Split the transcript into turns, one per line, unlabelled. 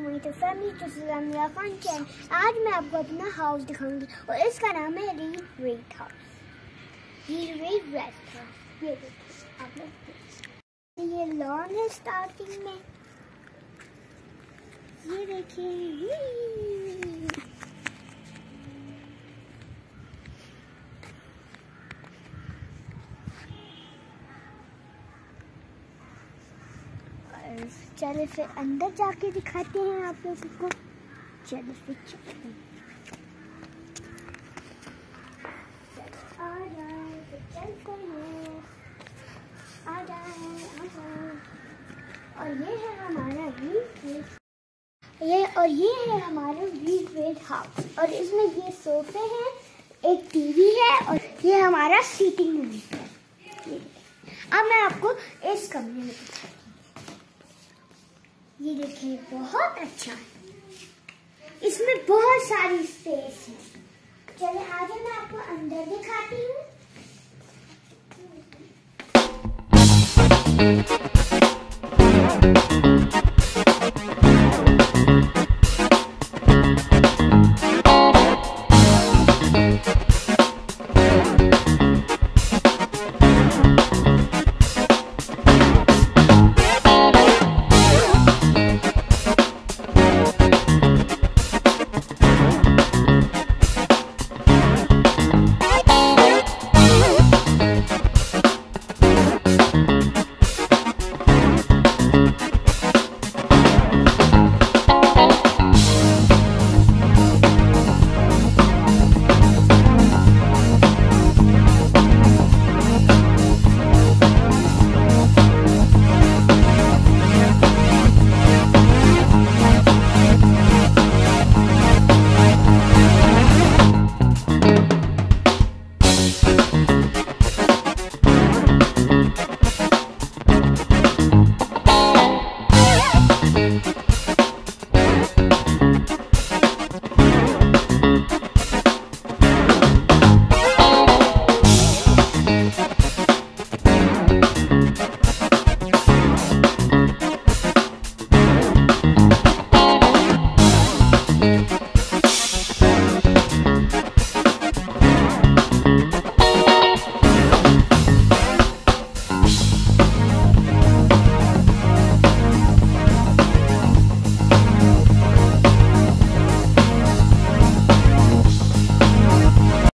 तो फैमिली तो फन चैन आज मैं आपको अपना हाउस दिखाऊँगी और इसका नाम है read rate house read rate rest house ये ये लॉन है स्टार्टिंग में। ये देखिए चले फिर अंदर जाके दिखाते हैं आप लोगों को। चले फिर चलते ये है हमारा ये, और ये है हमारा वीट हाउस और इसमें ये सोफे हैं, एक टीवी है, और ये हमारा सीटिंग रूम है। अब मैं आपको इस कमरे में ये देखिए, बहुत अच्छा है इसमें बहुत सारी स्पेस है चलिए, आगे मैं आपको अंदर दिखाती हूँ